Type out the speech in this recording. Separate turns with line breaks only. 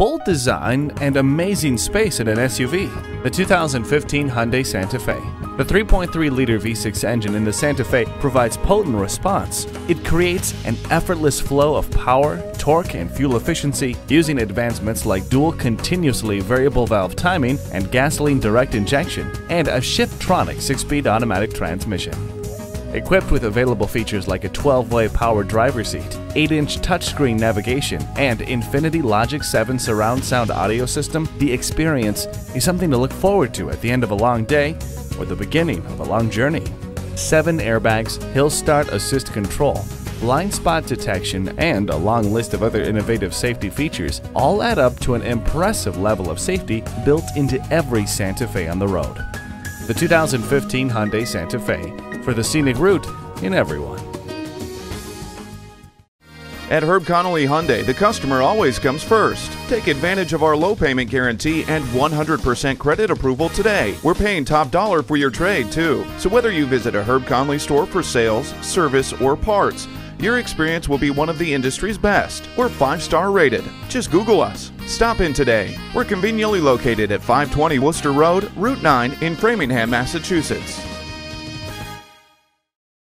bold design and amazing space in an SUV. The 2015 Hyundai Santa Fe. The 3.3-liter V6 engine in the Santa Fe provides potent response. It creates an effortless flow of power, torque, and fuel efficiency using advancements like dual continuously variable valve timing and gasoline direct injection, and a Shiftronic 6-speed automatic transmission. Equipped with available features like a 12-way power driver seat, 8-inch touchscreen navigation, and Infinity Logic 7 surround sound audio system, the experience is something to look forward to at the end of a long day or the beginning of a long journey. 7 airbags, hill start assist control, blind spot detection, and a long list of other innovative safety features all add up to an impressive level of safety built into every Santa Fe on the road. The 2015 Hyundai Santa Fe for the scenic route in everyone.
At Herb Connolly Hyundai, the customer always comes first. Take advantage of our low payment guarantee and 100% credit approval today. We're paying top dollar for your trade, too. So whether you visit a Herb Connolly store for sales, service, or parts, your experience will be one of the industry's best. We're 5 star rated. Just Google us. Stop in today. We're conveniently located at 520 Worcester Road, Route 9 in Framingham, Massachusetts.